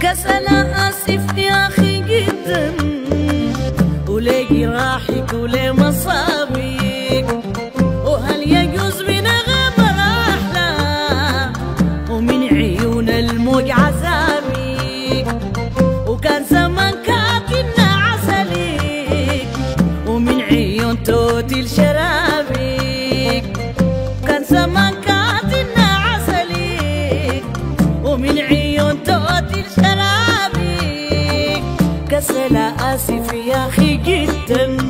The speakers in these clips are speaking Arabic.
كسل يا أنا لا آسف يا أخي جدا.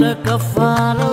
ለከፋለው